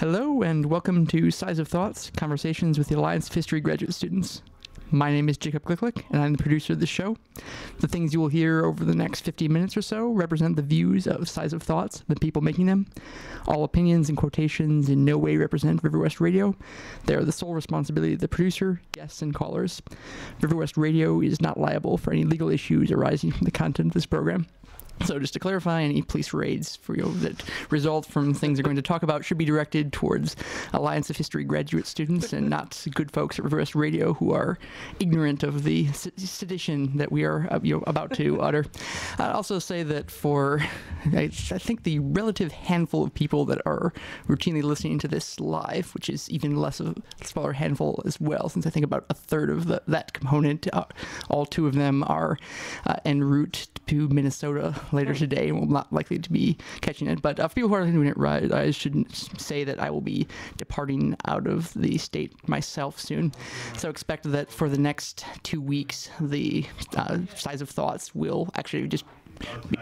Hello, and welcome to Size of Thoughts Conversations with the Alliance of History graduate students. My name is Jacob Glicklick, and I'm the producer of the show. The things you will hear over the next 50 minutes or so represent the views of Size of Thoughts, the people making them. All opinions and quotations in no way represent River West Radio. They are the sole responsibility of the producer, guests, and callers. River West Radio is not liable for any legal issues arising from the content of this program. So just to clarify, any police raids for you that result from things we're going to talk about should be directed towards Alliance of History graduate students and not good folks at River West Radio who are ignorant of the sedition that we are uh, you know, about to utter. I'd also say that for I, I think the relative handful of people that are routinely listening to this live, which is even less of a smaller handful as well, since I think about a third of the, that component, uh, all two of them are uh, en route to Minnesota later today and will not likely to be catching it. But uh, for people who are doing it right, I should say that I will be departing out of the state myself soon. So expect that for the next two weeks, the uh, size of thoughts will actually just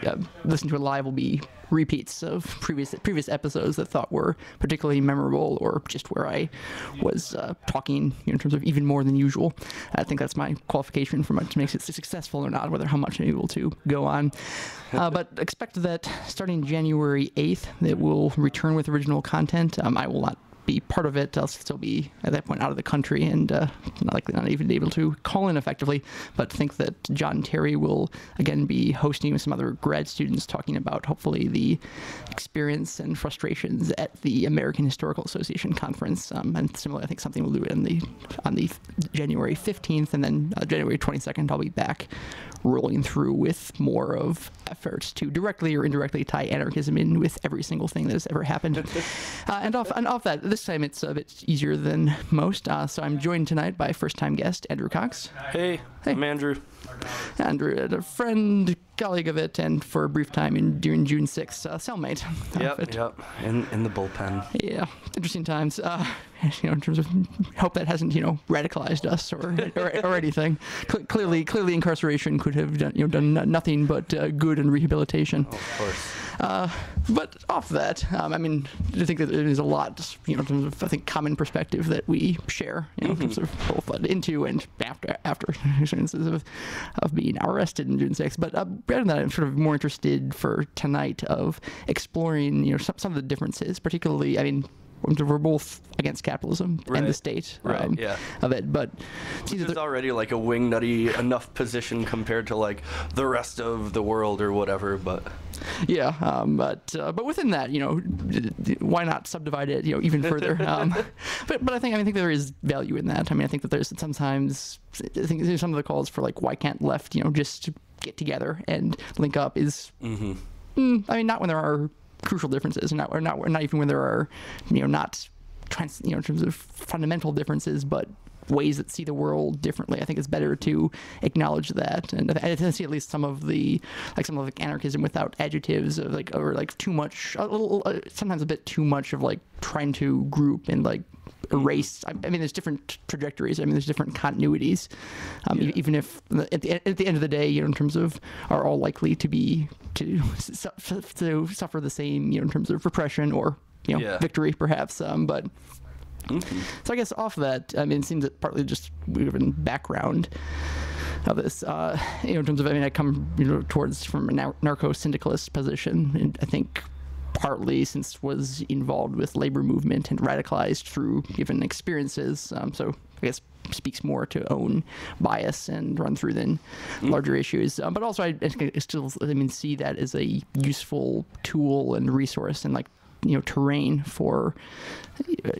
uh, listen to it live will be repeats of previous previous episodes that thought were particularly memorable or just where I was uh, talking you know, in terms of even more than usual. I think that's my qualification for what makes it successful or not, whether how much I'm able to go on. Uh, but expect that starting January 8th, it will return with original content. Um, I will not be part of it. I'll still be at that point out of the country and uh, not likely not even able to call in effectively. But think that John Terry will again be hosting with some other grad students talking about hopefully the experience and frustrations at the American Historical Association conference. Um, and similarly, I think something we'll do in the on the January 15th and then uh, January 22nd. I'll be back rolling through with more of efforts to directly or indirectly tie anarchism in with every single thing that has ever happened. uh, and off and off that, this time it's a bit easier than most. Uh, so I'm joined tonight by first-time guest Andrew Cox. Hey, hey. I'm Andrew. Andrew, a friend, colleague of it, and for a brief time in during June 6th, uh, cellmate. Yep, yep, in, in the bullpen. Yeah, interesting times. Uh, you know, in terms of hope that hasn't you know radicalized us or or, or anything. Cle- clearly, clearly, incarceration could have done you know done nothing but uh, good and rehabilitation. Oh, of course. Uh, but off that, um, I mean, I think that there's a lot, you know, in terms of I think common perspective that we share, you know, mm-hmm. in terms of both into and after after experiences of, of being arrested in June 6th. But uh, rather than that, I'm sort of more interested for tonight of exploring, you know, some, some of the differences, particularly, I mean, we're both against capitalism right. and the state right, um, yeah. of it. But there's already like a wing nutty enough position compared to like the rest of the world or whatever. But yeah, um, but uh, but within that, you know, why not subdivide it, you know, even further? Um, but but I think I, mean, I think there is value in that. I mean, I think that there's sometimes I think there's some of the calls for like why can't left, you know, just get together and link up is. Mm-hmm. Mm, I mean, not when there are crucial differences, not or not not even when there are you know not trans you know in terms of fundamental differences, but ways that see the world differently. I think it's better to acknowledge that, and I, I see at least some of the like some of like anarchism without adjectives, of like or like too much, a little, uh, sometimes a bit too much of like trying to group and like erase. I, I mean, there's different trajectories. I mean, there's different continuities. Um, yeah. Even if at the, at the end of the day, you know, in terms of are all likely to be to to suffer the same, you know, in terms of repression or you know yeah. victory, perhaps. Um, but mm-hmm. so I guess off that, I mean, it seems that partly just in background of this. Uh, you know, in terms of, I mean, I come you know towards from anarcho-syndicalist position, and I think partly since was involved with labor movement and radicalized through given experiences. Um, so I guess speaks more to own bias and run through than mm. larger issues. Um, but also, I, I still I mean see that as a useful tool and resource and like you know terrain for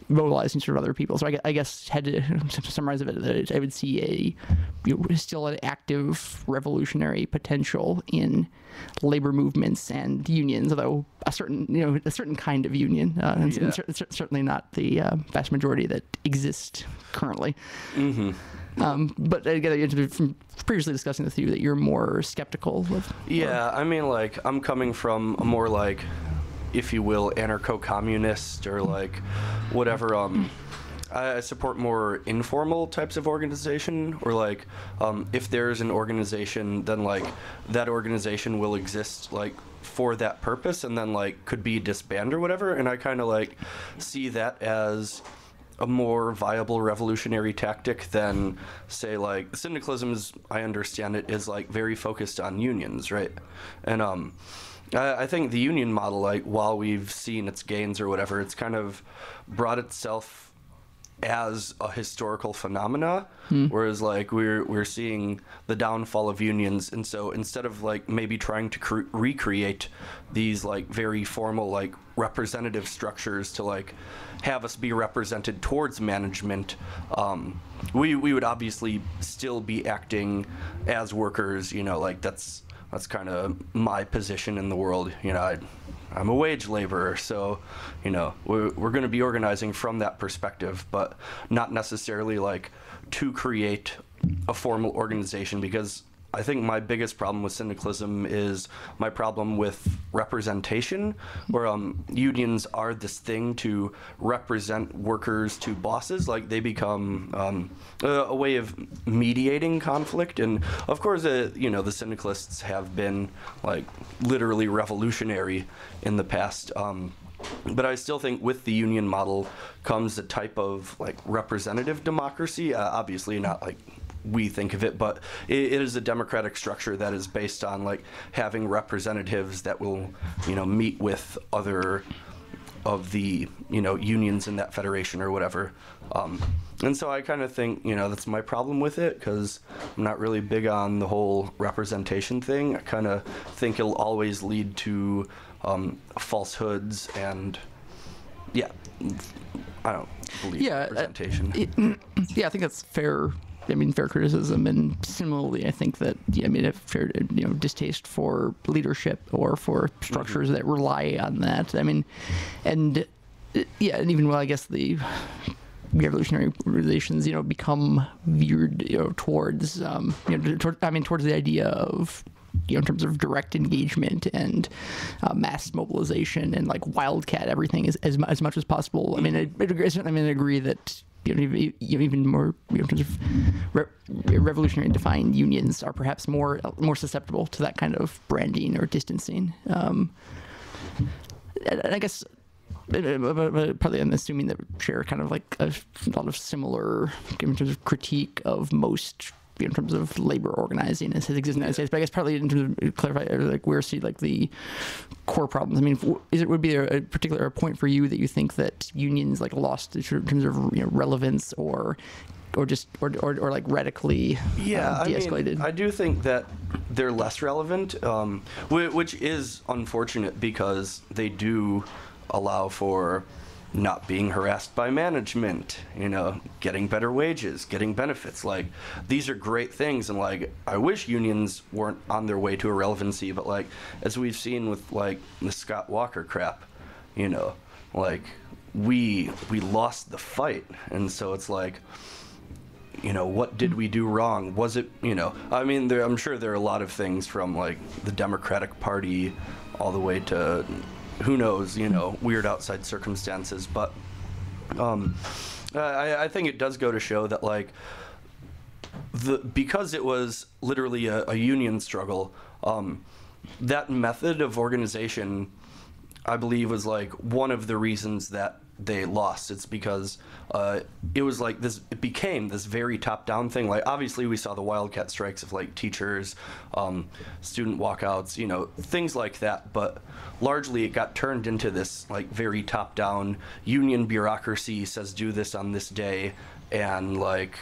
mobilizing sort of other people. So I, I guess had to, to summarize it, I would see a you know, still an active revolutionary potential in labor movements and unions, although a certain you know a certain kind of union, uh, and, yeah. and cer- certainly not the uh, vast majority that exist currently. Mm-hmm. Um, but again, from previously discussing with you that you're more skeptical of. Yeah, I mean, like I'm coming from a more like if you will, anarcho-communist or like whatever. Um, I support more informal types of organization, or like um, if there's an organization, then like that organization will exist like for that purpose and then like could be disbanded or whatever and i kind of like see that as a more viable revolutionary tactic than say like syndicalism is i understand it is like very focused on unions right and um I, I think the union model like while we've seen its gains or whatever it's kind of brought itself as a historical phenomena whereas like we're we're seeing the downfall of unions. And so instead of like maybe trying to cre- recreate these like very formal like representative structures to like have us be represented towards management um, we we would obviously still be acting as workers you know like that's that's kind of my position in the world. You know I, I'm a wage laborer, so you know we're, we're going to be organizing from that perspective, but not necessarily like to create a formal organization because I think my biggest problem with syndicalism is my problem with representation, where um, unions are this thing to represent workers to bosses. Like they become um, a, a way of mediating conflict. And of course, uh, you know, the syndicalists have been like literally revolutionary in the past. Um, but I still think with the union model comes a type of like representative democracy. Uh, obviously, not like we think of it, but it, it is a democratic structure that is based on like having representatives that will, you know, meet with other of the you know unions in that federation or whatever. Um, and so I kind of think you know that's my problem with it because I'm not really big on the whole representation thing. I kind of think it'll always lead to um, falsehoods and yeah, I don't believe Yeah, uh, representation. It- yeah, I think that's fair. I mean, fair criticism, and similarly, I think that yeah, I mean, a fair you know distaste for leadership or for structures that rely on that. I mean, and yeah, and even well, I guess the revolutionary relations, you know, become veered, you know, towards, um, you know, toward, I mean, towards the idea of, you know, in terms of direct engagement and uh, mass mobilization and like wildcat everything as as, as much as possible. I mean, I, I I mean, I agree that. You know, even, more you know, in terms of re- revolutionary defined unions are perhaps more more susceptible to that kind of branding or distancing. Um, and I guess probably I'm assuming that share kind of like a lot of similar in terms of critique of most in terms of labor organizing as has existed in the United States. But I guess partly in terms of clarify like where see like the core problems. I mean, is it would be a, a particular point for you that you think that unions like lost in terms of you know, relevance or or just or, or, or like radically Yeah, uh, I de-escalated? mean, I do think that they're less relevant, um, which is unfortunate because they do allow for not being harassed by management, you know, getting better wages, getting benefits. Like these are great things, and like I wish unions weren't on their way to irrelevancy, but like as we've seen with like the Scott Walker crap, you know, like we we lost the fight, and so it's like you know what did we do wrong was it you know i mean there, i'm sure there are a lot of things from like the democratic party all the way to who knows you know weird outside circumstances but um i, I think it does go to show that like the because it was literally a, a union struggle um that method of organization I believe was like one of the reasons that they lost. It's because uh, it was like this. It became this very top-down thing. Like obviously, we saw the wildcat strikes of like teachers, um, student walkouts, you know, things like that. But largely, it got turned into this like very top-down union bureaucracy says do this on this day, and like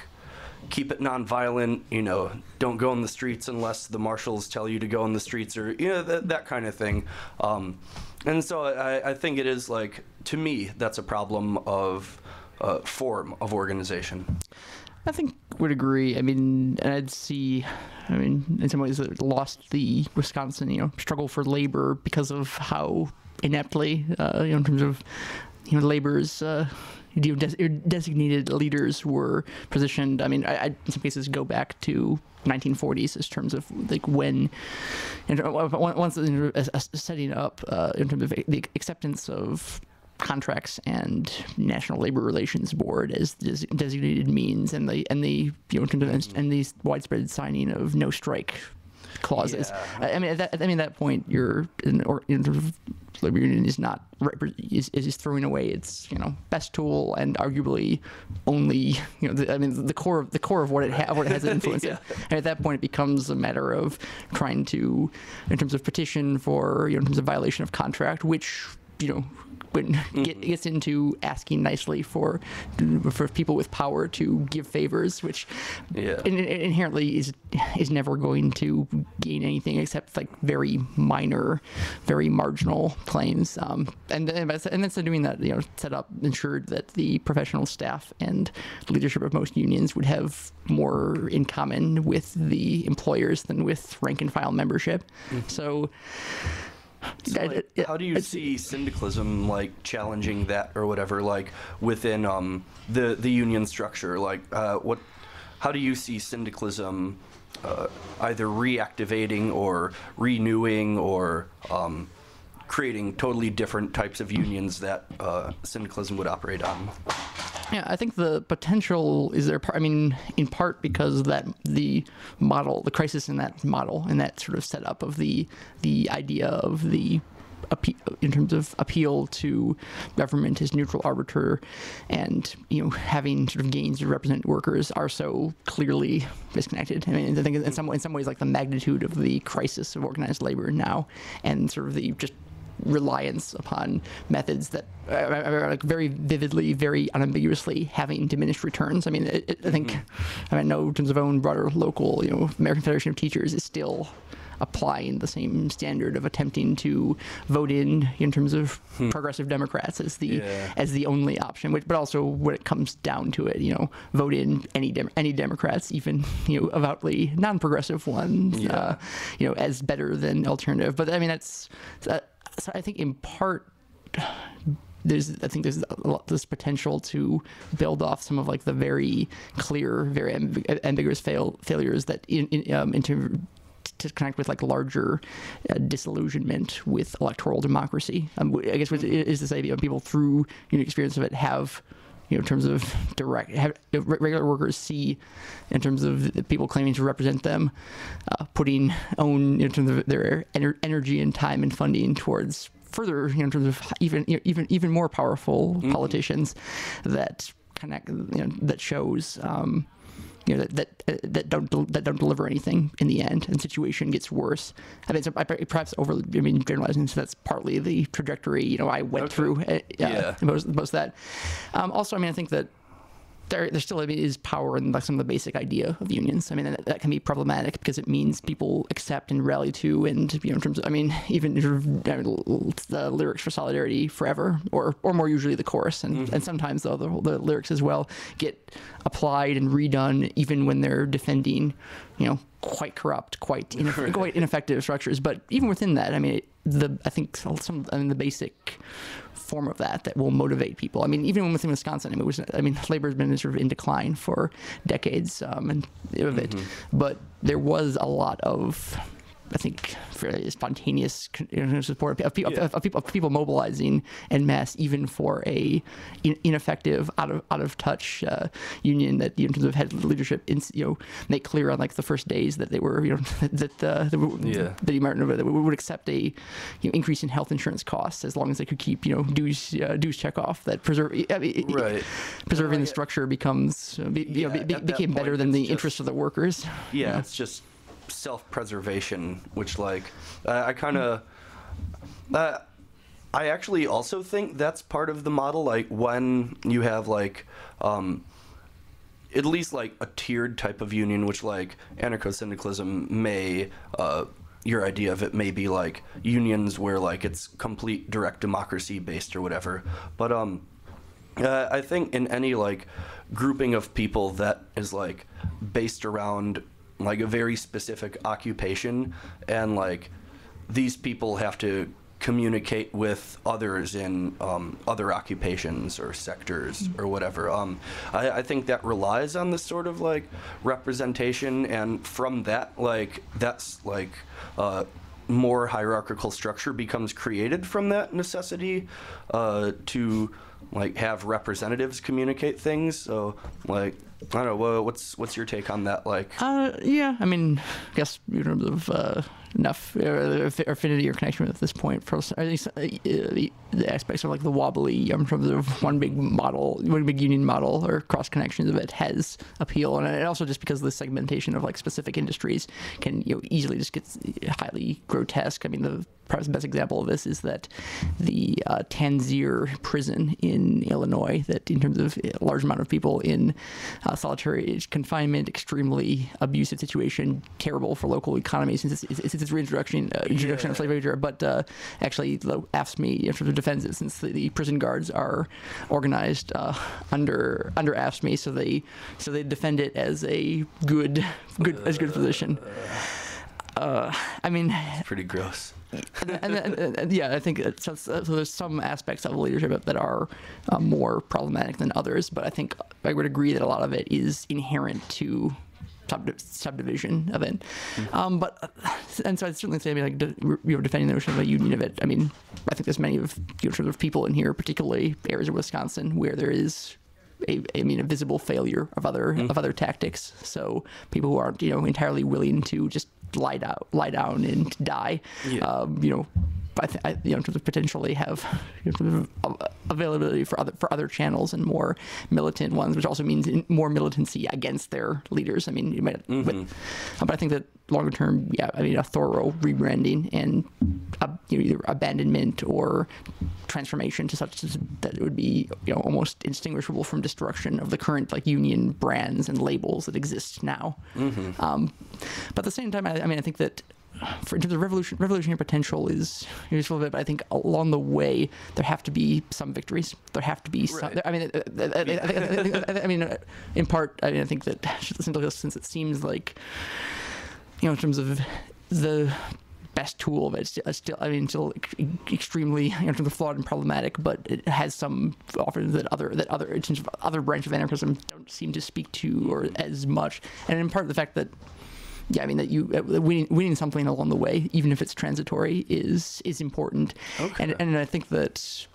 keep it nonviolent. You know, don't go in the streets unless the marshals tell you to go in the streets, or you know that that kind of thing. Um, and so I, I think it is like to me that's a problem of uh, form of organization. I think would agree. I mean, and I'd see. I mean, in some ways, it lost the Wisconsin, you know, struggle for labor because of how ineptly, uh, you know, in terms of, you know, labor's. Uh, you know, des- designated leaders were positioned. I mean, I, I in some cases go back to 1940s in terms of like when, and once a- a setting up uh, in terms of the acceptance of contracts and National Labor Relations Board as des- designated means, and the and the you know and the widespread signing of no strike clauses. Yeah. I, I mean, at that, I mean, at that point, you're an or in terms labor union is not is, is throwing away its you know best tool and arguably only you know the, I mean the core of the core of what it ha- what it has an influence in. And at that point, it becomes a matter of trying to, in terms of petition for you know in terms of violation of contract, which you know when get, gets into asking nicely for for people with power to give favors, which Yeah. in, in- inherently is is never going to gain anything except like very minor, very marginal claims. Um, and then and then so doing that, you know, set up ensured that the professional staff and leadership of most unions would have more in common with the employers than with rank and file membership. So. So, like, how do you see syndicalism like challenging that or whatever like within um, the the union structure? Like uh, what? How do you see syndicalism uh, either reactivating or renewing or um, creating totally different types of unions that uh, syndicalism would operate on? Yeah, I think the potential is there. I mean, in part because that the model, the crisis in that model, in that sort of setup of the the idea of the in terms of appeal to government as neutral arbiter, and you know having sort of gains to represent workers are so clearly disconnected. I mean, I think in some in some ways, like the magnitude of the crisis of organized labor now, and sort of the just reliance upon methods that are like very vividly, very unambiguously having diminished returns. I mean, it, it, I think, I mean, I know in terms of own broader local, you know, American Federation of Teachers is still applying the same standard of attempting to vote in in terms of progressive Democrats as the Yeah. as the only option. Which, but also when it comes down to it, you know, vote in any dem- any Democrats, even you know avowedly non-progressive ones, Yeah. uh, you know, as better than alternative. But I mean, that's uh, so I think in part there's I think there's a lot this potential to build off some of like the very clear, very amb- ambiguous fail, failures that in, in um to connect with like larger uh, disillusionment with electoral democracy. Um, I guess what this idea know, people through you know, experience of it have you know, in terms of direct, have, you know, re- regular workers see, in terms of the people claiming to represent them, uh, putting own in terms of their ener- energy and time and funding towards further, you know, in terms of even you know, even even more powerful politicians that connect, you know, that shows. Um, you know that that, that don't that don't deliver anything in the end, and situation gets worse. I mean, so I, perhaps over. I mean, generalizing. So that's partly the trajectory. You know, I went Okay. through. Uh, Yeah. most most of that. Um, also, I mean, I think that there, there still is power in like some of the basic idea of unions. I mean, that, that can be problematic because it means people accept and rally to, and you know, in terms of, I mean, even I mean, the lyrics for solidarity forever, or or more usually the chorus, and mm-hmm. and sometimes though the, the lyrics as well get applied and redone even when they're defending, you know, quite corrupt, quite ineff- quite ineffective structures. But even within that, I mean, the I think some I mean the basic form of that that will motivate people. I mean, even within Wisconsin, I mean, it was, I mean, labor has been sort of in decline for decades um, and of it, but there was a lot of. I think fairly spontaneous con- you know, support of, people, Yeah. of, people, of people mobilizing en masse, even for a in, ineffective, out of out of touch uh, union that you know, in terms of head leadership, in, you know, make clear on like the first days that they were, you know, that uh, that, were- Yeah. that might that we would accept a you know, increase in health insurance costs as long as they could keep you know dues uh, dues check off that preserve I mean, Right. preserving the structure becomes uh, be, you know, be, became better than the just- interest of the workers. yeah, it's just self-preservation, which like uh, I kind of. Uh, I actually also think that's part of the model. Like when you have like, um, at least like a tiered type of union, which like anarcho-syndicalism may. Uh, your idea of it may be like unions where like it's complete direct democracy based or whatever, but um, uh, I think in any like grouping of people that is like based around like a very specific occupation and like these people have to communicate with others in um, other occupations or sectors or whatever. Um, I, I think that relies on this sort of like representation, and from that, like that's like uh, more hierarchical structure becomes created from that necessity uh, to like have representatives communicate things. So like I don't know. Wha- What's what's your take on that? Like Uh, yeah, I mean, I guess in terms of uh, enough uh, affinity or connection at this point for at least uh, the, aspects of like the wobbly in terms of one big model, one big union model or cross connections of it has appeal, and also just because the segmentation of like specific industries can you know easily just get highly grotesque. I mean, the perhaps the best example of this is that the uh, Tangier prison in Illinois, that in terms of a large amount of people in uh, solitary confinement, extremely abusive situation, terrible for local economy since it's, since its reintroduction uh, introduction of Yeah. slavery. But uh, actually, the AFSCME in terms of defends it since the, the prison guards are organized uh, under under AFSCME, so they so they defend it as a good good as good position. Uh, I mean, pretty gross. And, and, and, and yeah, I think so, so there's some aspects of leadership that are uh, more problematic than others, but I think I would agree that a lot of it is inherent to subdi- subdivision of it. Um, but uh, and so I'd certainly say, I mean, like de- you're defending the notion of a union of it. I mean, I think there's many of you know, sort of people in here, particularly areas of Wisconsin, where there is. A, I mean, a visible failure of other of other tactics. So people who aren't, you know, entirely willing to just lie down, lie down and die. Yeah. Um, you know, I, th- I you know, in terms of potentially have you know, sort of av- availability for other for other channels and more militant ones, which also means in- more militancy against their leaders. I mean, you might, but, but I think that longer term, yeah, I mean, a thorough rebranding and uh, you know, either abandonment or transformation to such that it would be you know almost indistinguishable from destruction of the current like union brands and labels that exist now. Um, but at the same time, I, I mean, I think that for in terms of revolution, revolutionary potential is useful, but I think along the way there have to be some victories. There have to be some. Right. I mean, uh, uh, uh, I, I, I, I, I, I mean, in part, I mean, I think that since it seems like, you know, in terms of the best tool of it's still, I mean, still extremely you know, in terms of flawed and problematic, but it has some offers that other that other in terms of other branches of anarchism don't seem to speak to or as much, and in part the fact that yeah, I mean that you uh, winning, winning something along the way, even if it's transitory, is is important. Okay. And and I think that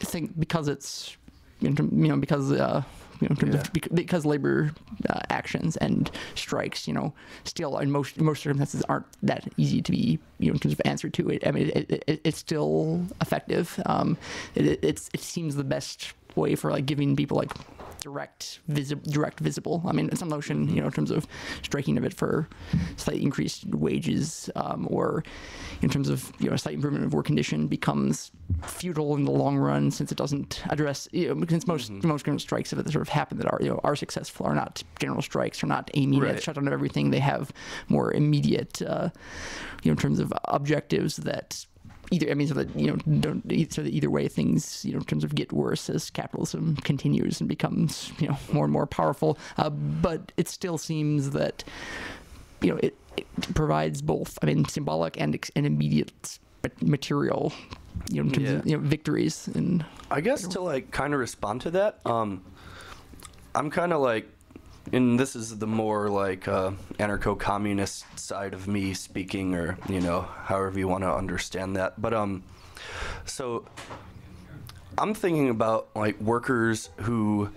I think because it's you know, because uh, you know in terms Yeah. of, because labor uh, actions and strikes, you know, still in most most circumstances aren't that easy to be you know in terms of answer to it. I mean, it, it, it, it's still effective. Um, it, it it's it seems the best way for like giving people like direct visible direct visible. I mean, some notion, you know, in terms of striking of it for slightly increased wages, um, or in terms of you know a slight improvement of work condition becomes futile in the long run since it doesn't address. You know, since most most general strikes that sort of happen that are you know are successful are not general strikes, are not aiming at Right. shutdown of everything. They have more immediate, uh, you know, in terms of objectives that either I mean so that you know don't so that either way things you know in terms of get worse as capitalism continues and becomes you know more and more powerful. Uh, but it still seems that you know it, it provides both I mean symbolic and and immediate material you know in terms of you know victories and I guess to like kind of respond to that, um, I'm kind of like, and this is the more like uh, anarcho-communist side of me speaking, or you know, however you want to understand that. But um, so I'm thinking about like workers who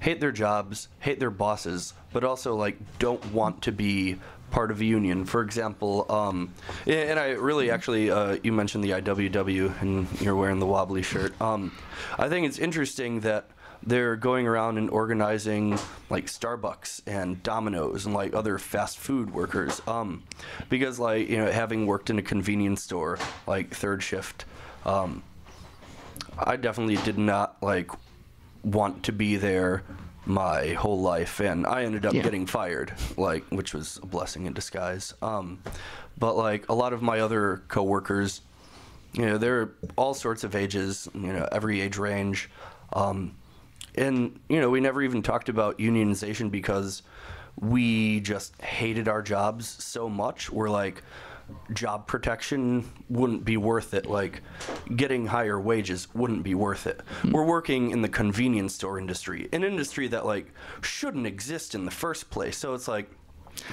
hate their jobs, hate their bosses, but also like don't want to be part of a union. For example, um, and I really actually, uh, you mentioned the IWW and you're wearing the wobbly shirt. Um, I think it's interesting that they're going around and organizing like Starbucks and Domino's and like other fast food workers. Um, because like you know, having worked in a convenience store like third shift. Um, I definitely did not like want to be there my whole life and I ended up Yeah. getting fired like which was a blessing in disguise um but like a lot of my other coworkers you know they're all sorts of ages you know every age range um and you know we never even talked about unionization because we just hated our jobs so much. We're like job protection wouldn't be worth it. Like getting higher wages wouldn't be worth it. We're working in the convenience store industry an industry that like shouldn't exist in the first place. So it's like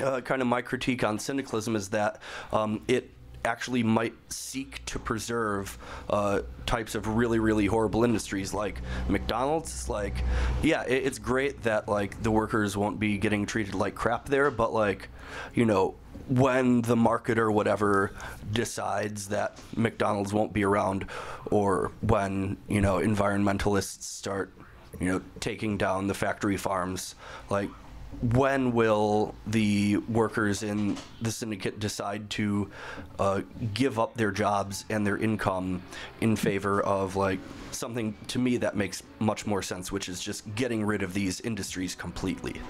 uh, kind of my critique on syndicalism is that um, it actually might seek to preserve uh, types of really really horrible industries like McDonald's. It's like, yeah, it, it's great that like the workers won't be getting treated like crap there, but like, you know. When the market or whatever decides that McDonald's won't be around, or when you know environmentalists start, you know, taking down the factory farms, like when will the workers in the syndicate decide to uh, give up their jobs and their income in favor of like something to me that makes much more sense, which is just getting rid of these industries completely?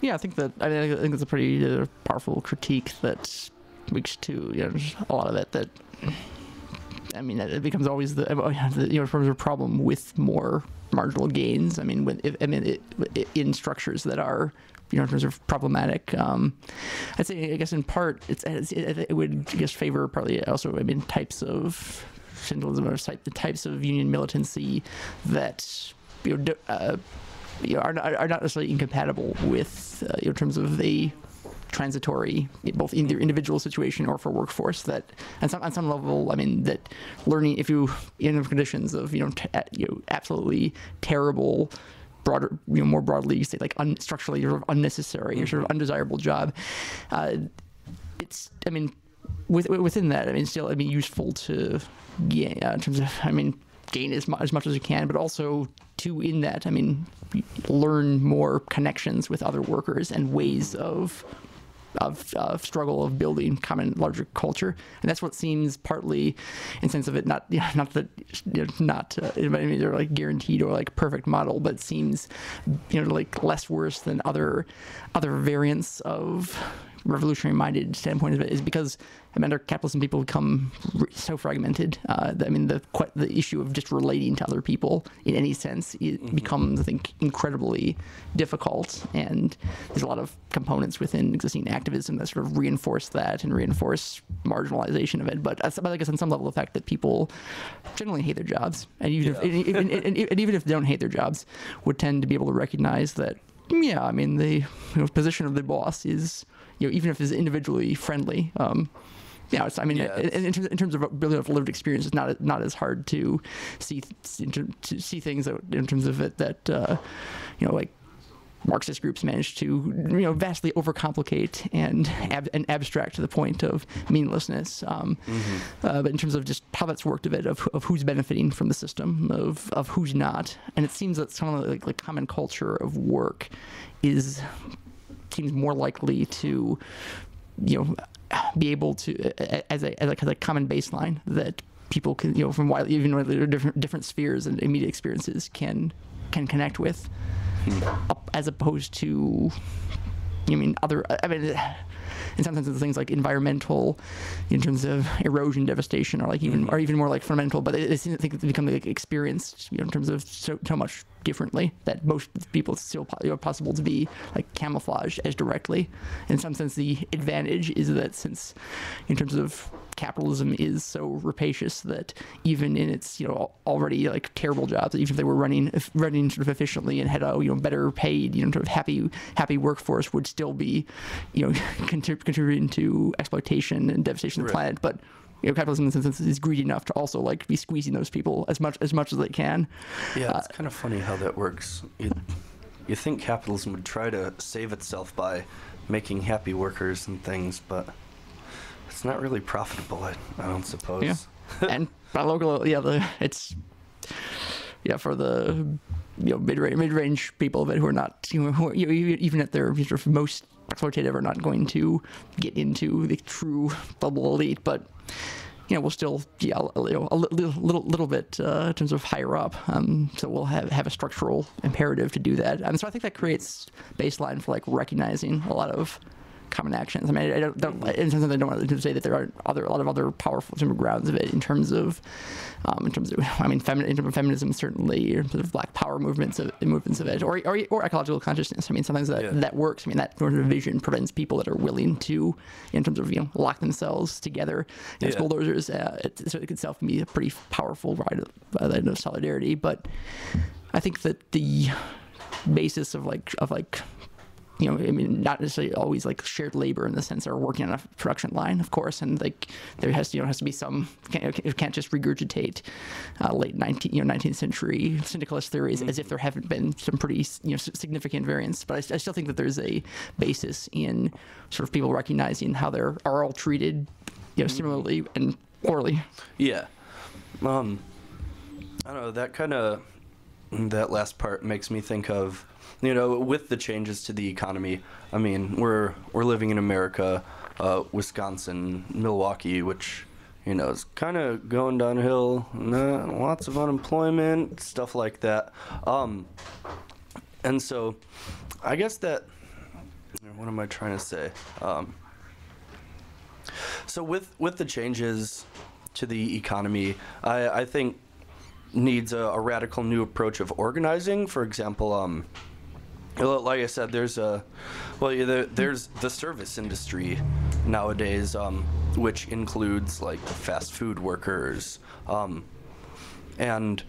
Yeah, I think that I, think it's a pretty uh, powerful critique that speaks to you know a lot of it. That I mean, it becomes always the you know problem with more marginal gains. I mean, when, if, I mean, it, it, in structures that are, you know, in terms of problematic. Um, I'd say, I guess, in part, it's, it, would just favor partly also, I mean, types of syndicalism or type, the types of union militancy that you know, uh, you know are, not, are not necessarily incompatible with, uh, you know, in terms of the transitory, both in their individual situation or for workforce. That on some on some level, I mean, that learning if you in the conditions of you know, t- you know absolutely terrible broader, you know, more broadly, you say like un- structurally sort of unnecessary or sort of undesirable job. Uh, it's, I mean, with, within that, I mean, still, I mean, useful to, yeah, in terms of, I mean, gain as, mu- as much as you can, but also to in that, I mean, learn more connections with other workers and ways of of struggle of building common larger culture, and that's what seems partly, in sense of it, not you know, not that you know, not uh, I mean, they're like guaranteed or like perfect model, but seems you know like less worse than other other variants of revolutionary minded standpoint of it is because I mean, under capitalism, people become so fragmented. Uh, I mean, the the issue of just relating to other people in any sense it mm-hmm. becomes, I think, incredibly difficult. And there's a lot of components within existing activism that sort of reinforce that and reinforce marginalization of it. But I guess on some level, the fact that people generally hate their jobs, and even yeah. if, and, and, and, and even if they don't hate their jobs, would tend to be able to recognize that yeah, I mean the you know, position of the boss is you know even if it's individually friendly. Um, yeah, it's, I mean, yeah, in, in, terms, in terms of really of lived experience, it's not not as hard to see to see things that, in terms of it that uh, you know like Marxist groups manage to you know vastly overcomplicate and ab- and abstract to the point of meaninglessness. Um, mm-hmm. uh, but in terms of just how that's worked of it, of, of who's benefiting from the system, of of who's not, and it seems that some of the like, like common culture of work is seems more likely to you know be able to as a as a, as a common baseline that people can you know from widely even different different spheres and immediate experiences can can connect with hmm. as opposed to I mean other I mean in some senses things like environmental in terms of erosion devastation or like even mm-hmm. or even more like fundamental but it, it seems to think they've become like experienced you know, in terms of so, so much differently that most people still you know, possible to be like camouflaged as directly in some sense the advantage is that since in terms of capitalism is so rapacious that even in its you know already like terrible jobs, even if they were running running sort of efficiently and had a you know better paid you know sort of happy happy workforce, would still be you know contributing to exploitation and devastation of the right. planet. But you know, capitalism in sense is greedy enough to also like be squeezing those people as much as much as they can. Yeah, uh, it's kind of funny how that works. You, you think capitalism would try to save itself by making happy workers and things, but it's not really profitable. I, I don't suppose. Yeah, and by local, yeah, the, it's yeah for the you know mid range mid range people but who are not you know, who are, you know even at their sort of most exploitative are not going to get into the true bubble elite, but you know, we'll still, yeah, you know, a little, little, little bit uh, in terms of higher up. Um, so we'll have, have a structural imperative to do that. And so I think that creates baseline for like recognizing a lot of common actions. I mean, I don't, don't in terms of I don't want to say that there are other a lot of other powerful grounds of it in terms of, um, in terms of I mean, femi- in terms of feminism certainly, in terms of Black Power movements of movements of it, or or, or ecological consciousness. I mean, sometimes that yeah. that works. I mean, that sort of vision prevents people that are willing to, in terms of you know, lock themselves together as yeah. bulldozers. Uh, it, so it itself can be a pretty powerful ride of, uh, of solidarity, but I think that the basis of like of like you know, I mean, not necessarily always like shared labor in the sense they're working on a production line, of course, and like there has you know has to be some can't, you can't just regurgitate uh, late 19 you know 19th century syndicalist theories as if there haven't been some pretty you know significant variants. But I, I still think that there's a basis in sort of people recognizing how they are all treated, you know, similarly and poorly. Yeah. Um, I don't know. That kind of that last part makes me think of you know, with the changes to the economy, I mean, we're we're living in America, uh, Wisconsin, Milwaukee, which you know is kind of going downhill. lots of unemployment, stuff like that. Um, and so, I guess that what am I trying to say? Um, so with with the changes to the economy, I, I think needs a, a, radical new approach of organizing. For example, um, like I said, there's a well, yeah, there's the service industry nowadays, um, which includes like fast food workers, um, and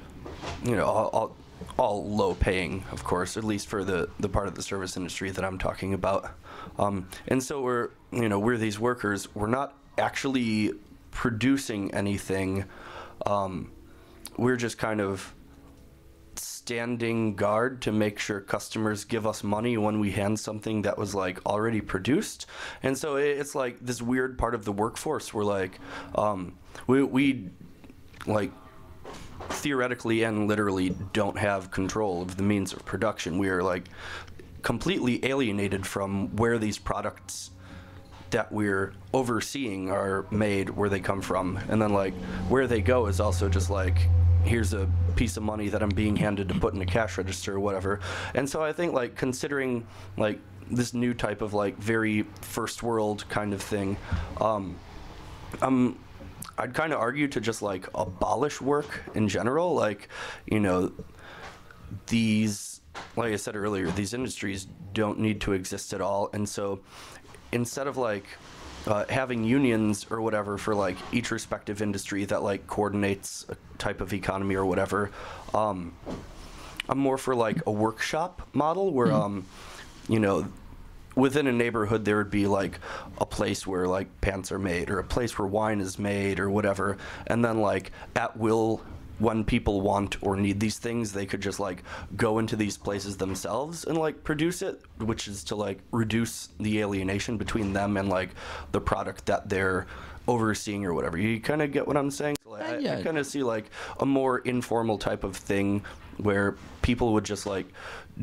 you know, all, all, all, low paying, of course, at least for the the part of the service industry that I'm talking about. Um, and so we're you know we're these workers. We're not actually producing anything. Um, we're just kind of standing guard to make sure customers give us money when we hand something that was like already produced. And so it's like this weird part of the workforce where like um, we, we like theoretically and literally don't have control of the means of production. We are like completely alienated from where these products that we're overseeing are made, where they come from, and then like where they go is also just like here's a piece of money that I'm being handed to put in a cash register or whatever. And so I think like considering like this new type of like very first world kind of thing, um, um, I'd kind of argue to just like abolish work in general. Like, you know, these, like I said earlier, these industries don't need to exist at all. And so instead of like uh, having unions or whatever for like each respective industry that like coordinates a type of economy or whatever. Um, I'm more for like a workshop model where, mm-hmm. um, you know, within a neighborhood there would be like a place where like pants are made or a place where wine is made or whatever, and then like at will when people want or need these things, they could just like go into these places themselves and like produce it, which is to like reduce the alienation between them and like the product that they're overseeing or whatever. You kind of get what I'm saying? Like, uh, yeah. I, I kind of see like a more informal type of thing where people would just like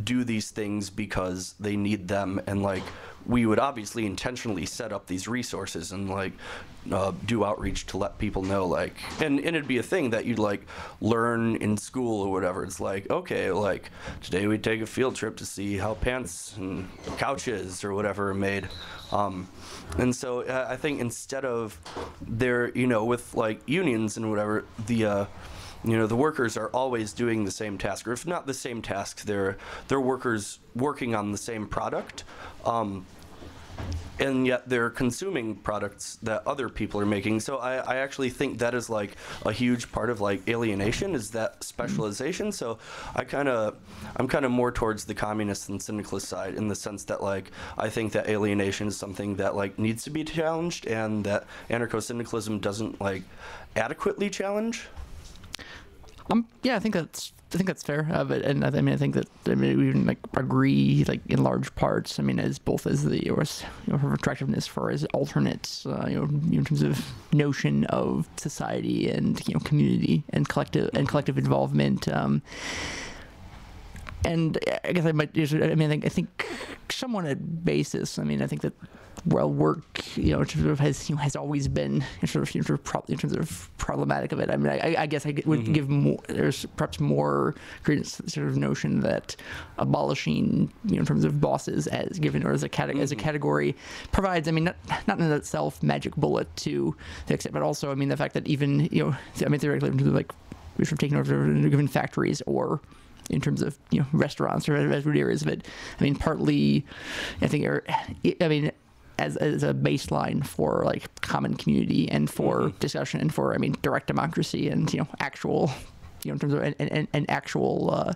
do these things because they need them. And like we would obviously intentionally set up these resources and like uh, do outreach to let people know like and, and it'd be a thing that you'd like learn in school or whatever. It's like okay like today we take a field trip to see how pants and couches or whatever are made. Um, and so uh, i think instead of there you know with like unions and whatever the uh, you know the workers are always doing the same task or if not the same task they're they're workers working on the same product um, and yet they're consuming products that other people are making. So I, I actually think that is like a huge part of like alienation is that specialization. So I kind of I'm kind of more towards the communist and syndicalist side in the sense that like I think that alienation is something that like needs to be challenged and that anarcho-syndicalism doesn't like adequately challenge. Um, yeah, I think that's I think that's fair. Uh, but and I mean, I think that I mean we even like agree like in large parts. I mean, as both as the or you know, attractiveness for as alternates, uh, you know, in terms of notion of society and you know community and collective and collective involvement. Um, and I guess I might. I mean, I think, I think somewhat at basis. I mean, I think that well work you know sort of has you know, has always been sort of, sort of pro- in terms of problematic of it. I mean, I, I guess I would mm-hmm. give more. There's perhaps more credence sort of notion that abolishing you know in terms of bosses as given or as a category mm-hmm. as a mm-hmm. category provides. I mean, not, not in itself magic bullet to fix it, but also I mean the fact that even you know I mean theoretically in terms of like we're taking over given factories or in terms of you know restaurants or restaurant areas of it. I mean, partly, I think, I mean, as, as a baseline for like common community and for mm-hmm. discussion and for I mean direct democracy and you know actual you know, in terms of an, an, an actual, uh,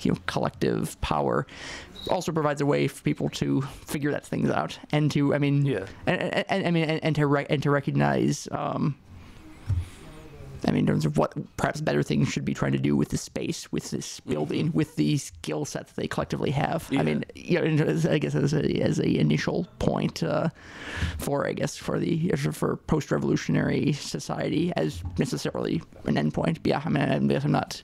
you know, collective power, also provides a way for people to figure that things out and to, I mean, Yeah. and, and, and I mean, and, and to re- and to recognize, um, I mean, in terms of what perhaps better things should be trying to do with this space, with this building, with the skill set that they collectively have. I mean, you know, I guess as a as a initial point uh, for I guess for the for post-revolutionary society as necessarily an endpoint. But yeah, I mean, I guess I'm not.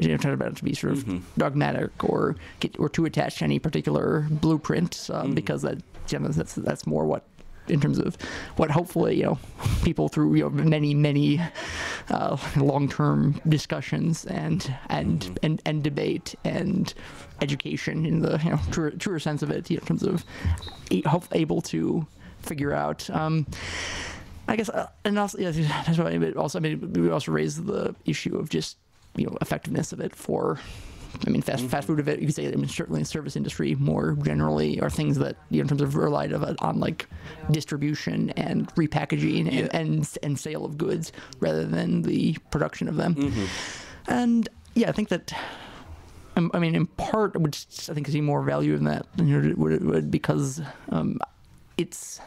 You know, about to be sort of dogmatic or get or to attach to any particular blueprint um, because that you know, that's that's more what in terms of what hopefully you know people through you know many many uh, long-term discussions and and, and and debate and education in the you know truer, truer sense of it you know, in terms of able to figure out um, I guess, uh, and also, yeah, that's why. But also, I mean, we also raised the issue of just you know effectiveness of it for. I mean, fast fast food of it. You could say, I mean, certainly the service industry more generally are things that you know in terms of relied of on like distribution and repackaging and, Yeah. and and sale of goods rather than the production of them. And yeah, I think that. um, I mean, in part, which I think I see more value in that than it would, would because um, it's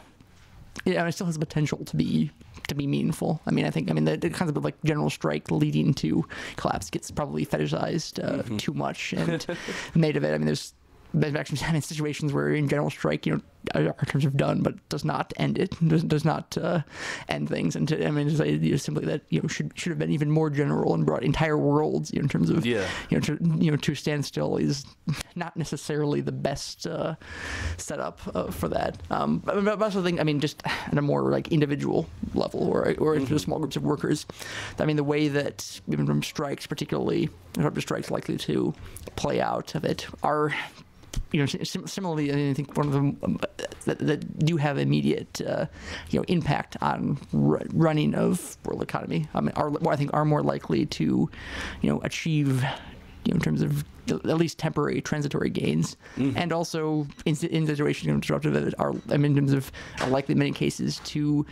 yeah, it still has the potential to be to be meaningful. I mean, I think I mean the, the concept of like general strike leading to collapse gets probably fetishized uh, too much and made of it. I mean, there's there's actually I mean, situations where in general strike, you know, our terms of done, but does not end it, does, does not uh, end things. And to, I mean, it's like, you know, simply that you know should should have been even more general and brought entire worlds you know, in terms of Yeah. you know to you know to stand still is not necessarily the best uh, setup uh, for that. Um, but, but I also think I mean just at a more like individual level or or into small groups of workers. I mean the way that even from strikes, particularly strikes likely to play out of it are you know, sim- similarly, I, think one of them um, that, that do have immediate, uh, you know, impact on r- running of world economy. I mean, are I think are more likely to, you know, achieve, you know, in terms of at least temporary transitory gains, and also in, in situations of disruptive that are, I mean, in terms of are likely in many cases to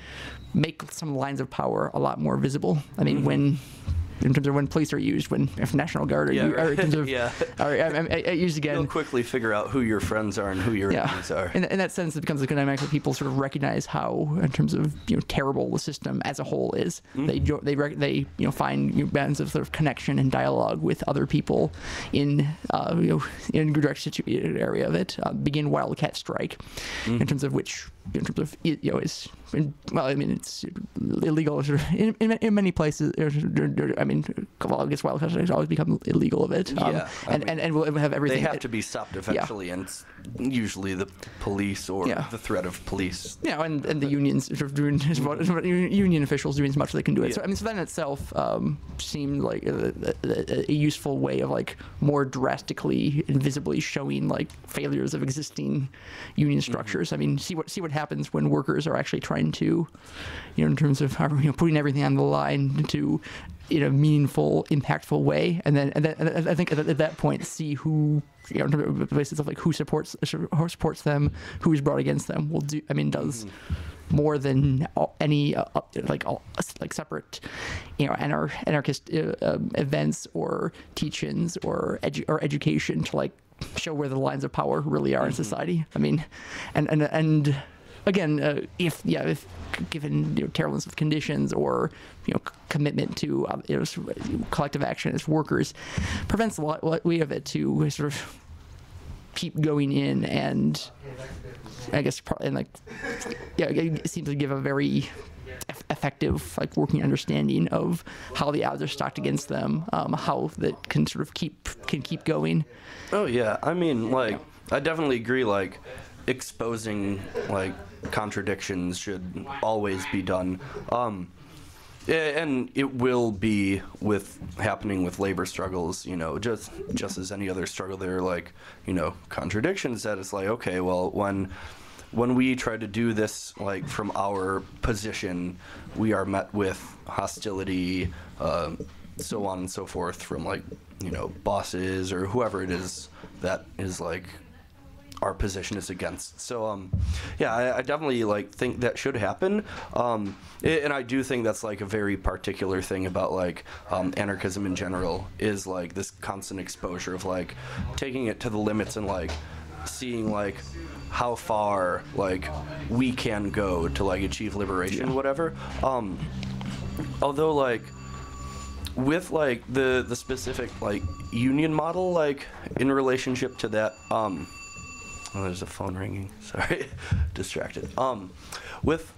make some lines of power a lot more visible. I mean, when in terms of when police are used, when if National Guard are, Yeah, u- or in terms of yeah. are, I, I, I, used again. You'll quickly figure out who your friends are and who your Yeah, enemies are. in, in that sense, it becomes a dynamic where people sort of recognize how, in terms of you know, terrible the system as a whole is. Mm-hmm. They jo- they rec- they you know find you know, bands of sort of connection and dialogue with other people in uh, you know in direct situated area of it. Uh, begin wildcat strike, mm. in terms of which in terms of you know is in, well, I mean it's illegal in, in, in many places. I mean, I guess wildcat strikes always become illegal of it. Um, Yeah, and, mean, and and we'll have everything. They have to be stopped eventually, and it's usually the police or Yeah. the threat of police. know, and, and the unions doing as much, union officials doing as much as they can do it. So I mean, so that in itself um, seemed like a, a, a useful way of like more drastically and visibly showing like failures of existing union structures. I mean, see what see what happens when workers are actually trying to, you know, in terms of you know putting everything on the line to in a meaningful, impactful way, and then and then and I think at, at that point see who you know in terms of basis of like who supports who supports them, who is brought against them. Will do. I mean, does more than any uh, uh, like all, like separate, you know, anar- anarchist uh, um, events or teach-ins or edu- or education to like show where the lines of power really are in society. I mean, and and and again, uh, if yeah, if given you know, terribleness of conditions or you know commitment to uh, you know collective action as workers, prevents a lot, way of it to sort of keep going in and I guess pro- and like yeah, it seems to give a very effective like working understanding of how the odds are stacked against them, um, how that can sort of keep can keep going. Oh yeah, I mean, like, I definitely agree. Like, exposing like contradictions should always be done. Um, and it will be with happening with labor struggles. You know, just just as any other struggle, there are like you know contradictions that it's like okay, well when when we try to do this like from our position, we are met with hostility, uh, so on and so forth from like you know bosses or whoever it is that is like our position is against. So um, yeah, I, I definitely like think that should happen. Um, and I do think that's like a very particular thing about like um, anarchism in general is like this constant exposure of like taking it to the limits and like seeing like how far like we can go to like achieve liberation, whatever. Um, although like with like the the specific like union model like in relationship to that um oh there's a phone ringing. Sorry. Distracted. Um with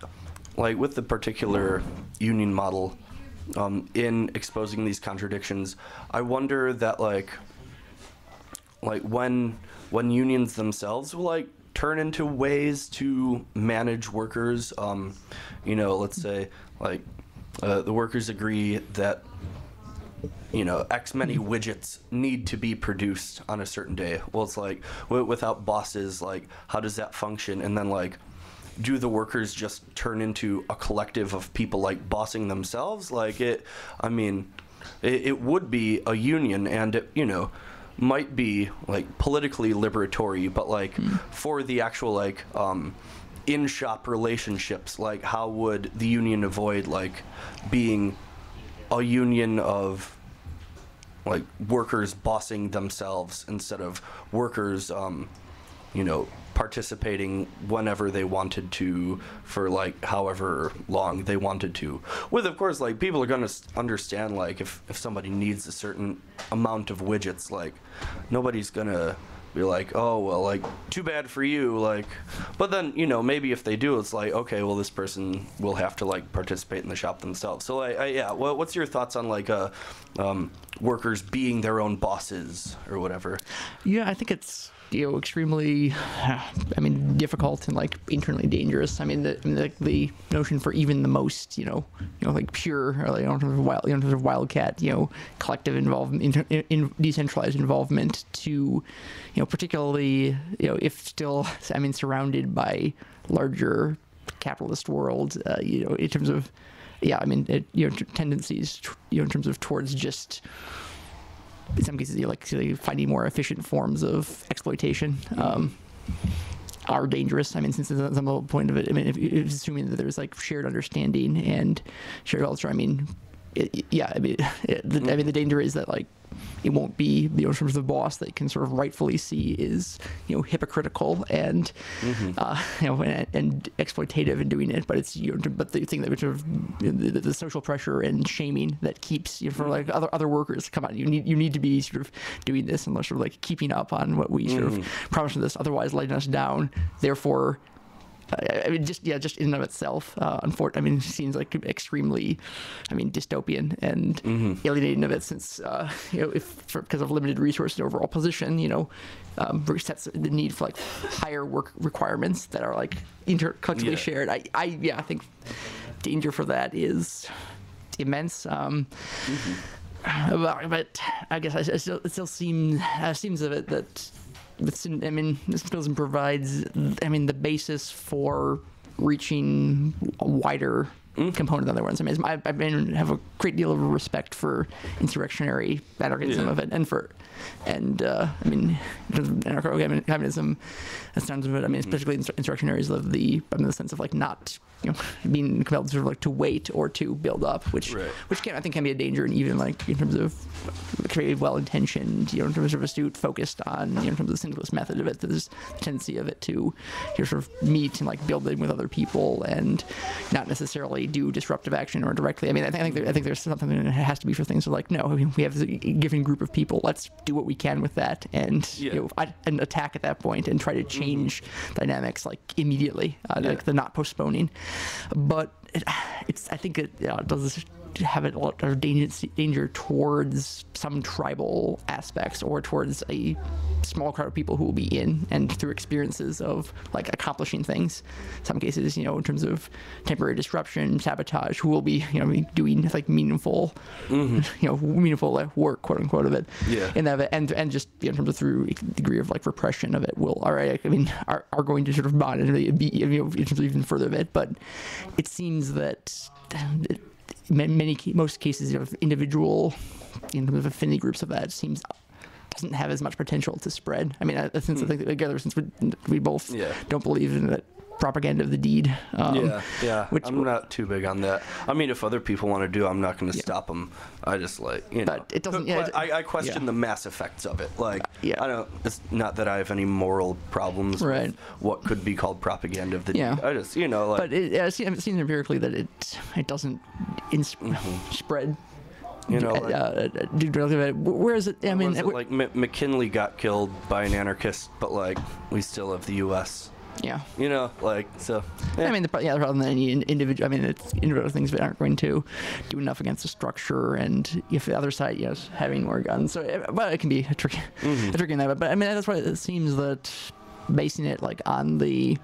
like with the particular union model um in exposing these contradictions i wonder that like like when when unions themselves will like turn into ways to manage workers um you know let's say like uh, the workers agree that you know x many widgets need to be produced on a certain day. Well it's like without bosses like how does that function? And then like do the workers just turn into a collective of people like bossing themselves? Like it i mean it, it would be a union and it, you know might be like politically liberatory but like for the actual like um in shop relationships like how would the union avoid like being a union of like workers bossing themselves instead of workers um you know participating whenever they wanted to for like however long they wanted to. With of course like people are to understand like if if somebody needs a certain amount of widgets like nobody's to be like oh well like too bad for you like but then you know maybe if they do it's like okay well this person will have to like participate in the shop themselves. So like I, yeah well, what's your thoughts on like uh um workers being their own bosses or whatever? Yeah, I think it's you know extremely, I mean, difficult and like internally dangerous. I mean, the the, notion for even the most you know you know like pure or like, in terms of wild, in terms of wildcat, you know, collective involvement, in, in decentralized involvement to, you know, particularly you know if still I mean surrounded by larger capitalist world, uh, you know, in terms of yeah, I mean, it, you know, tendencies, you know, in terms of towards just in some cases, you like finding more efficient forms of exploitation um, are dangerous. I mean, since the the whole point of it, I mean, if, if assuming that there's like shared understanding and shared culture, I mean, it, yeah, I mean, it, the, I mean, the danger is that like it won't be you know in terms of the boss that can sort of rightfully see is you know hypocritical and uh, you know and, and exploitative in doing it, but it's you know but the thing that sort of the, the, the social pressure and shaming that keeps you know, for like other other workers come on you need you need to be sort of doing this and sort of like keeping up on what we sort of promised this otherwise letting us down. Therefore I mean, just yeah, just in and of itself, uh, unfortunately, I mean, it seems like extremely, I mean, dystopian and alienating of it, since uh, you know, if for, because of limited resources and overall position, you know, um, sets the need for like higher work requirements that are like inter collectively Yeah. shared. I, I, yeah, I think danger for that is immense. Um, but, but I guess I, I still, it still seems uh, seems of it that I mean this doesn't provides I mean the basis for reaching a wider component than other ones. I mean, I, I mean, have a great deal of respect for insurrectionary anarchism Yeah. of it, and for, and uh, I mean, terms anarcho-communism, that sounds of it. I mean, especially insur- insurrectionaries of the, in the sense of like not, you know, being compelled sort of like to wait or to build up, which, Right. which can I think can be a danger, and even like in terms of creative, well-intentioned, you know, in terms of astute, focused on, you know, in terms of the syndicalist method of it, there's a tendency of it to, you know, sort of meet and like build in with other people and not necessarily do disruptive action or directly. I mean, I think I think, there, I think there's something that it has to be for things like no, I mean, we have a given group of people. Let's do what we can with that and Yeah. you know and attack at that point and try to change dynamics like immediately, uh, Yeah. like the not postponing. But it, it's I think it uh, does have a lot of danger, danger towards some tribal aspects or towards a small crowd of people who will be in and through experiences of like accomplishing things. Some cases you know in terms of temporary disruption sabotage who will be you know doing like meaningful mm-hmm. you know meaningful like, work quote unquote of it. Yeah. and that and and just in terms of through degree of like repression of it will all right I mean are, are going to sort of bond and be you know in terms of even further of it. But it seems that um, in many most cases of individual in terms of affinity groups of that seems doesn't have as much potential to spread. I mean, since I think together, since we, we both Hmm. Yeah. don't believe in that propaganda of the deed. Um, yeah, yeah. which- I'm not too big on that. I mean, if other people want to do, I'm not going to stop them. I just like you know. But it doesn't- yeah, it- I, I question yeah. the mass effects of it. Like, Yeah. I don't. It's not that I have any moral problems Right. with what could be called propaganda of the. Yeah. I just you know like. But it, yeah, it seems it seems empirically that it it doesn't ins- spread. Mm-hmm. You know, uh, like- uh, where is it? I mean, it, like M- McKinley got killed by an anarchist, but like we still have the U.S. yeah. You know, like so. eh. I mean, the, yeah, rather than any individual, I mean, it's individual things that aren't going to do enough against the structure, and if the other side, yes, having more guns. So, eh, but it can be a tricky, a tricky in that. But, but I mean, that's why it seems that basing it like on the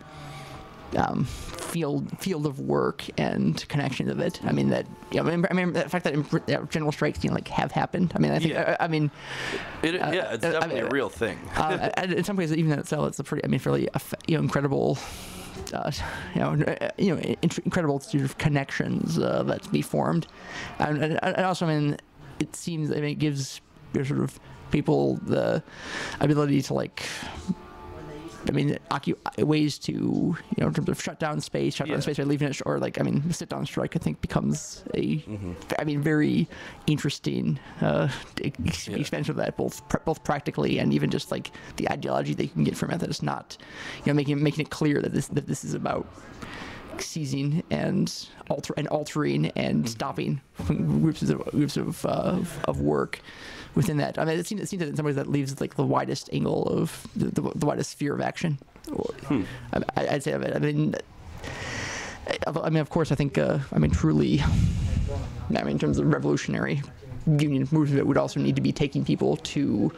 um, field field of work and connection of it. I mean that. Yeah, I mean, I mean the fact that general strikes, you know, like have happened. I mean, I think. Yeah. I, I mean, It, uh, yeah, it's uh, I definitely mean, a real thing. uh, in some ways, even in itself, it's a pretty, I mean, fairly, you know, incredible, uh, you know, uh, you know, in- incredible sort of connections uh, that be formed, and, and, and also, I mean, it seems, I mean, it gives your sort of people the ability to like. I mean, ways to, you know, in terms of shut down space, shut down Yeah. space by leaving it, or like, I mean, the sit down strike, I think becomes a, Mm-hmm. I mean, very interesting uh, ex- Yeah. expansion of that, both pr- both practically and even just like the ideology they can get from it. That it's not, you know, making making it clear that this that this is about seizing and alter and altering and Mm-hmm. stopping groups of groups of, uh, of work within that. I mean, it seems, it seems that in some ways that leaves like the widest angle of the, the, the widest sphere of action. Hmm. I, I- I'd say. I mean, I I mean, of course, I think. Uh, I mean, truly. I mean, in terms of revolutionary union movement, would also need to be taking people to.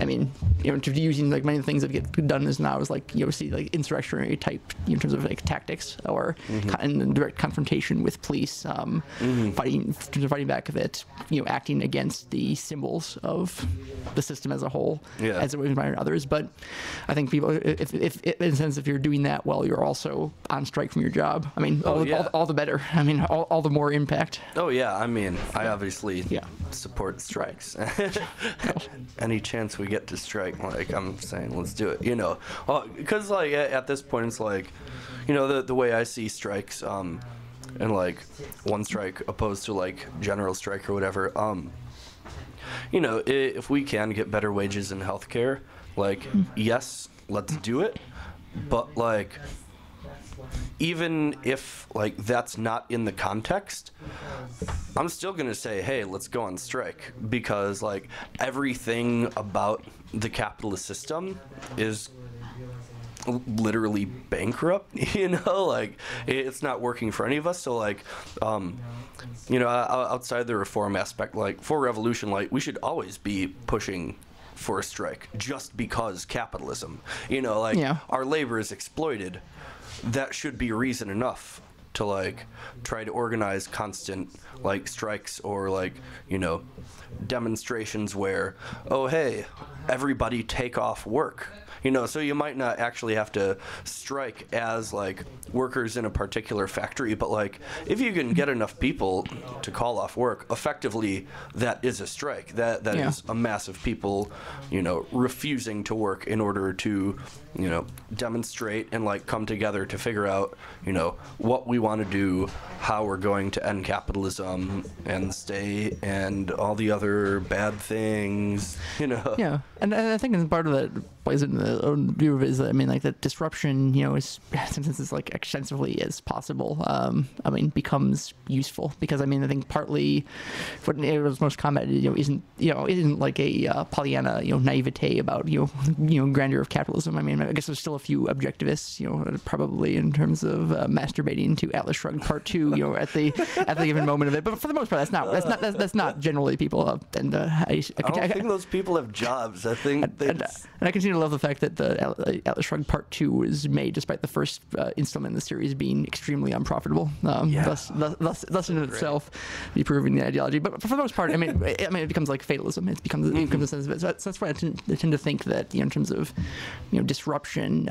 I mean, you know, to using like many of the things that get done is now is like you know see like insurrectionary type you know, in terms of like tactics or con- and direct confrontation with police, um, fighting in terms of fighting back of it, you know, acting against the symbols of the system as a whole, Yeah. as it was by others. But I think people, if, if, if in a sense, if you're doing that well, you're also on strike from your job. I mean, all, Oh, the, yeah. all, all the better. I mean, all, all the more impact. Oh yeah, I mean, I obviously Yeah. Support strikes. Any chance we get to strike, like I'm saying, let's do it. You know, because like at, at this point, it's like, you know, the the way I see strikes, um, and like one strike opposed to like general strike or whatever. Um, you know, if we can get better wages in healthcare, like yes, let's do it. But like even if like that's not in the context i'm still going to say hey let's go on strike. Because like everything about the capitalist system is literally bankrupt you know? Like it's not working for any of us. So like um you know outside the reform aspect like for revolution like we should always be pushing for a strike just because capitalism you know? Like Yeah. our labor is exploited that should be reason enough to like try to organize constant like strikes or like you know demonstrations where oh hey everybody take off work you know so you might not actually have to strike as like workers in a particular factory but like if you can get enough people to call off work effectively that is a strike that that is Yeah. a mass of people you know refusing to work in order to you know demonstrate and like come together to figure out you know what we want to do how we're going to end capitalism and stay and all the other bad things you know Yeah, and, and I think part of that plays in the own view of it is that I mean, like that disruption, you know, is since it's like extensively as possible. Um, I mean, becomes useful because I mean, I think partly what it was most commented, you know, isn't you know, isn't like a uh, Pollyanna, you know, naivete about you know, you know, grandeur of capitalism. I mean, I guess there's still a few objectivists, you know, probably in terms of uh, masturbating to Atlas Shrugged Part Two, you know, at the at the given moment of it. But for the most part, that's not that's not that's, that's not generally people. Uh, and uh, I, I, I don't I, think those people have jobs. I think they and, and I continue to love the fact that the uh, Atlas Shrugged Part Two was made, despite the first uh, installment in the series being extremely unprofitable. Um, Yeah. thus, thus, thus, thus in itself, be proving the ideology. But for the most part, I mean, I mean, it becomes like fatalism. It becomes it becomes a sense of it. So that's, that's why I tend, I tend to think that you know, in terms of you know disruption,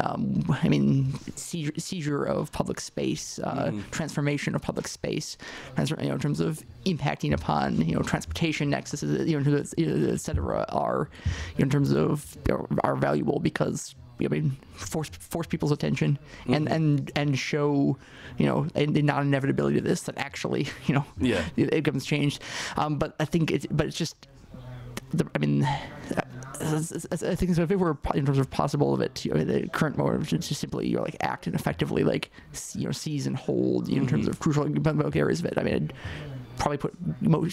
um, I mean, seizure, seizure of public space, uh, transformation of public space, you know, in terms of impacting upon you know transportation nexuses, you know, et cetera, are you know, in terms of you know, are valuable because I mean, force force people's attention and and and show, you know, a, a non-inevitability to this that actually, you know, Yeah. it, it becomes changed. Um, but I think it, but it's just, the, I mean. I think so if it were in terms of possible of it, you uh, know, the current mode is just simply you know, like act and effectively like you know seize and hold you know, in terms mm-hmm. of crucial areas of it. I mean, probably put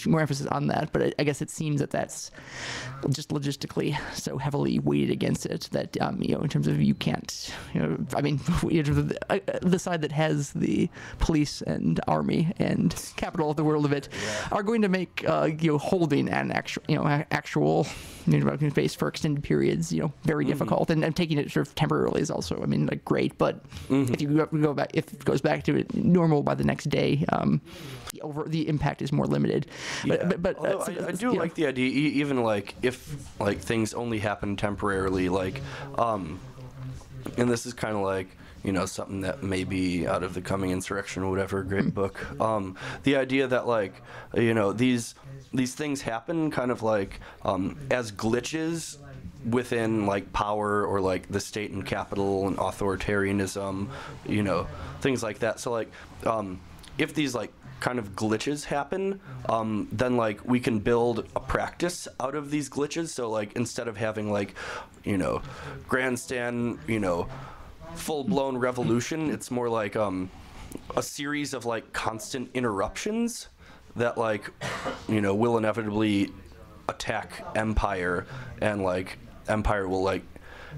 more emphasis on that, but I, I guess it seems that that's just logistically so heavily weighted against it that um, you know in terms of you can't you know I mean in terms of the, uh, the side that has the police and army and capital of the world of it are going to make uh, you know holding an actual you know actual know, space for extended periods you know very difficult. And, and taking it sort of temporarily is also I mean like great but if you go, back if it goes back to it normal by the next day um, the over the impact is more limited but Yeah. but, but Although uh, I, I do like the idea, even like if like things only happen temporarily, like, um, and this is kind of like you know something that may be out of the coming insurrection or whatever great book. Um, the idea that like you know these these things happen kind of like um, as glitches within like power or like the state and capital and authoritarianism, you know, things like that. So like um, if these like kind of glitches happen, um, then like we can build a practice out of these glitches. So like instead of having like, you know, grandstand, you know, full blown revolution, it's more like um, a series of like constant interruptions that like, you know, will inevitably attack empire and like empire will like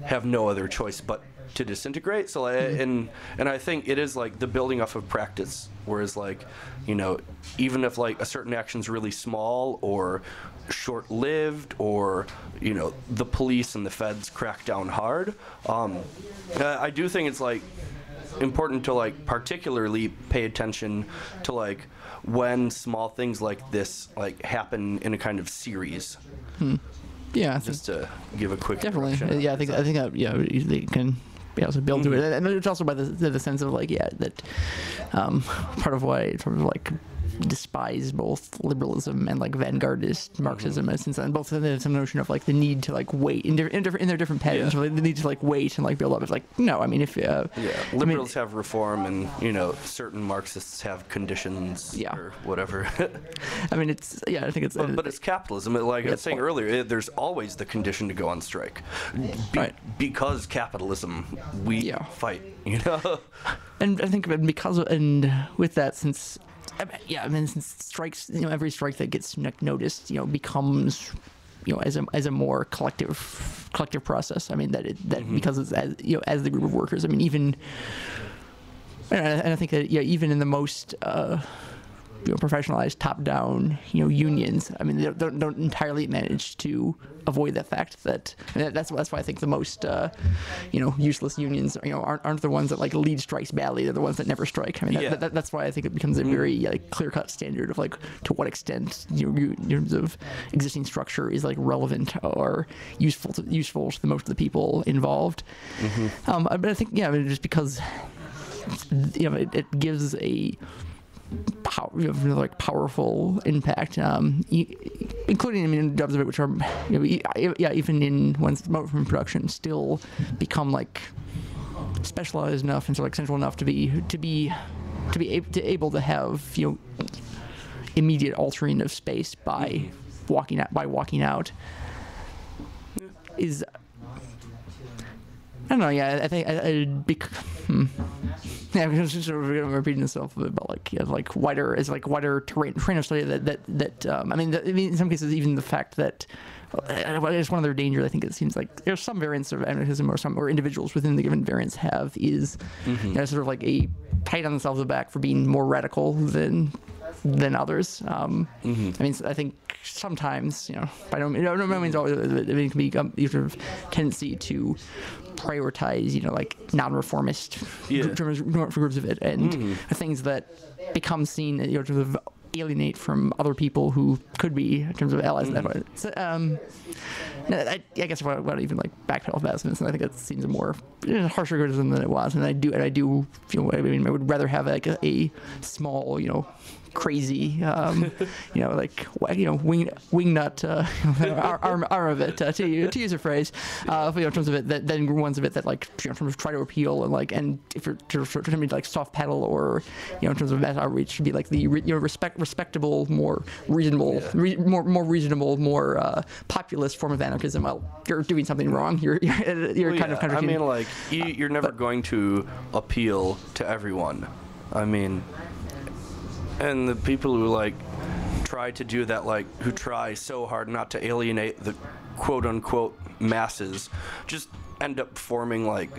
have no other choice but to disintegrate. So like, and and i think it is like the building off of practice whereas like you know even if like a certain action's really small or short-lived or you know the police and the feds crack down hard um i do think it's like important to like particularly pay attention to like when small things like this like happen in a kind of series. Yeah I think just to give a quick Definitely. Yeah, I think I think that yeah they can be able to build through it, and it's also by the the sense of like yeah that um, part of why sort of like despise both liberalism and like vanguardist Marxism as since then both there's a notion of like the need to like wait in, different in, in their different patterns Yeah. like, the need to like wait and like build up it's like no I mean if uh, Yeah, I mean, liberals have reform, and you know, certain Marxists have conditions Yeah. or whatever. I mean it's yeah I think it's but, but it's capitalism. Like I was saying earlier, it, there's always the condition to go on strike, Be- Right. Because capitalism, we Yeah. fight. You know. and I think and because of, and with that since yeah I mean since strikes you know every strike that gets noticed you know becomes you know as a as a more collective collective process. I mean that it, that because it's as you know as the group of workers I mean even and I, and I think that yeah even in the most uh, you know, professionalized top-down, you know, unions. I mean, they don't, don't entirely manage to avoid the fact that that's that's why I think the most, uh, you know, useless unions, you know, aren't, aren't the ones that like lead strikes badly. They're the ones that never strike. I mean, that, Yeah. that, that's why I think it becomes a very like clear-cut standard of like to what extent you know, you, in terms of existing structure is like relevant or useful to useful to the most of the people involved. Um, but I think yeah, I mean, just because you know it, it gives a like powerful impact, um, including I mean dubs of it, which are you know, yeah even in ones remote from production, still become like specialized enough and of like central enough to be to be to be able to, able to have you know immediate altering of space by walking out by walking out is don't know. Yeah, I think I, I bec- hmm. Yeah, because it's sort of repeating itself about like yeah, like wider is like wider terrain terrain of study that that that um, I mean, the, I mean in some cases even the fact that uh, it's one of their dangers. I think it seems like there's some variants of anarchism or some or individuals within the given variants have is you know, sort of like a pat on themselves the back for being more radical than than others. Um, I mean, I think sometimes, you know, by no, no, no means always, I it can be um, you sort of tendency to prioritize, you know, like non-reformist Yeah. groups, groups of it, and things that become seen, you know, sort of alienate from other people who could be in terms of allies. and that So, um, no, I, I guess I want to even like backpedal that and I think it seems a more you know, harsher criticism than it was, and I do, and I do feel. I mean, I would rather have like a, a small, you know, crazy, um, you know, like you know, wing wingnut uh, ar- arm, arm of it, uh, to, to use a phrase, uh, you know, in terms of it, that then ones of it that like you know, in terms of try to appeal and like, and if you're to, to, to me like soft pedal or you know, in terms of mass outreach, should be like the re- you know respect respectable, more reasonable, Yeah. re- more more reasonable, more uh, populist form of anarchism. Well, you're doing something wrong. You're you're, you're Well, kind yeah, of kind I mean, like you, you're never but- going to appeal to everyone. I mean, and the people who like try to do that, like who try so hard not to alienate the quote unquote masses, just end up forming like,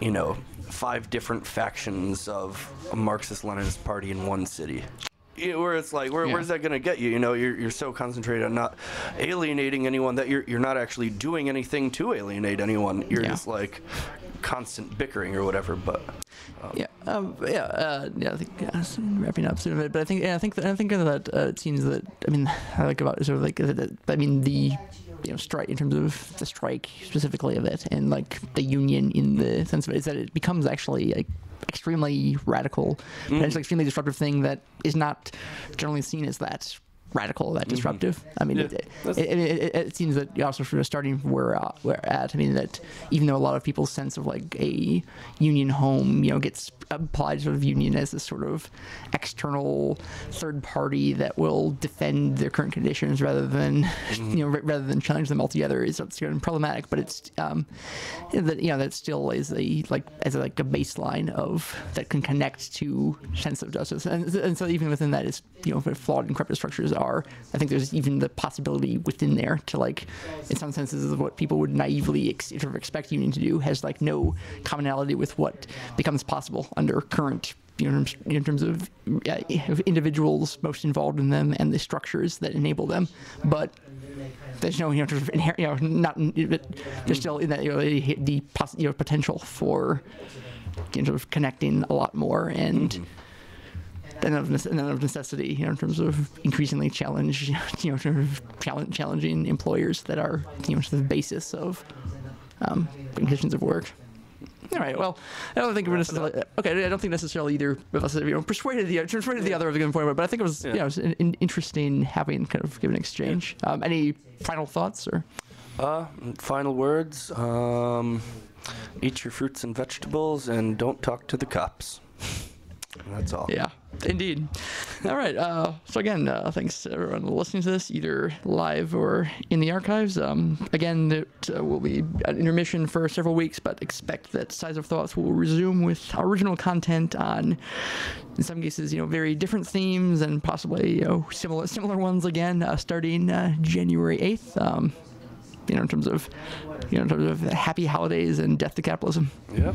you know, five different factions of a Marxist-Leninist party in one city. Yeah, where it's like, where, Yeah. where's that going to get you? You know, you're, you're so concentrated on not alienating anyone that you're, you're not actually doing anything to alienate anyone. You're Yeah. just like constant bickering or whatever. But Yeah, um, yeah, uh, yeah. I think yeah, wrapping up soon a bit, but I think yeah, I think that, I think that uh, it seems that I mean I like about sort of like I mean the you know strike in terms of the strike specifically of it and like the union in the sense of it is that it becomes actually like extremely radical, and it's potentially extremely disruptive thing that is not generally seen as that radical, that disruptive. I mean, Yeah, it, it, it, it, it seems that you also sort of starting where uh, we're at. I mean, that even though a lot of people's sense of like a union home, you know, gets applied sort of union as this sort of external third party that will defend their current conditions rather than you know ra- rather than challenge them altogether is it's of problematic. But it's um, that you know that still is a like as a, like a baseline of that can connect to sense of justice, and, and so even within that is you know flawed and corrupted structures are. I think there's even the possibility within there to like, in some senses, of what people would naively ex- sort of expect union to do has like no commonality with what becomes possible under current. You know, in terms- of uh, individuals most involved in them and the structures that enable them, but there's no you know, sort of inherent, you know, not but there's still in that you know the, the poss- you know potential for you know, sort of connecting a lot more and. And of, nece- and then of necessity, you know, in terms of increasingly challenge, you know, sort of challenge, challenging employers that are, you know, sort of the basis of um, conditions of work. All right. Well, I don't think we're necessarily okay. I don't think necessarily either of us, you know, persuaded the persuaded the other of a given point, but I think it was, Yeah. yeah, it was an, an interesting having kind of given exchange. Um, any final thoughts or? uh, final words: um, eat your fruits and vegetables, and don't talk to the cops. That's all. Yeah, indeed. All right. Uh, so again, uh, thanks to everyone listening to this, either live or in the archives. Um, again, it uh, will be an intermission for several weeks, but expect that Size of Thoughts will resume with original content on, in some cases, you know, very different themes and possibly you know similar similar ones again, uh, starting uh, January eighth. Um, you know, in terms of, you know, in terms of happy holidays and death to capitalism. Yep.